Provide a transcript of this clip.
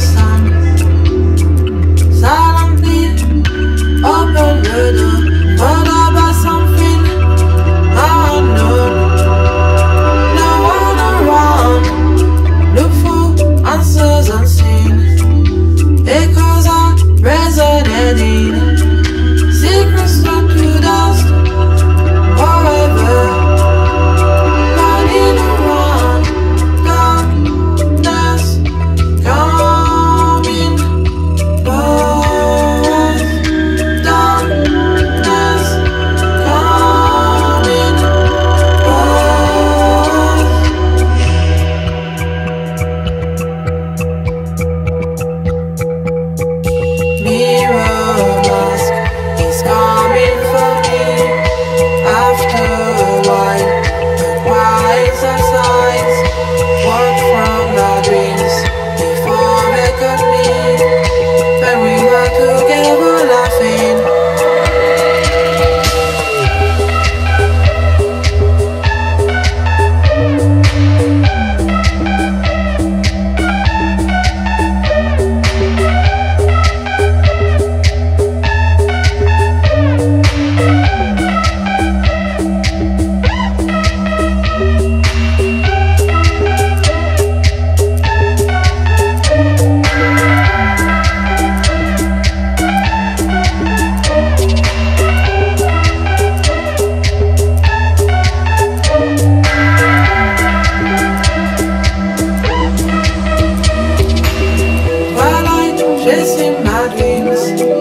sun. Silently open the door. as I chasing my dreams.